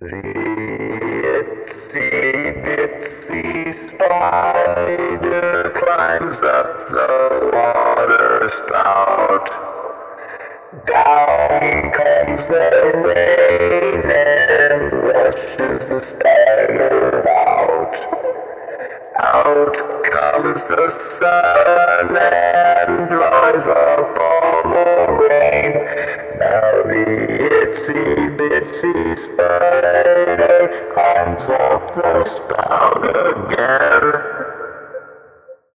The itsy bitsy spider climbs up the water spout. Down comes the rain and rushes the spider out. Out comes the sun and dries up all the rain. Now the itsy bitsy spider climbs up the spout again.